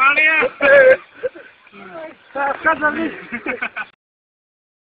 Wala. Wala, wala. wala.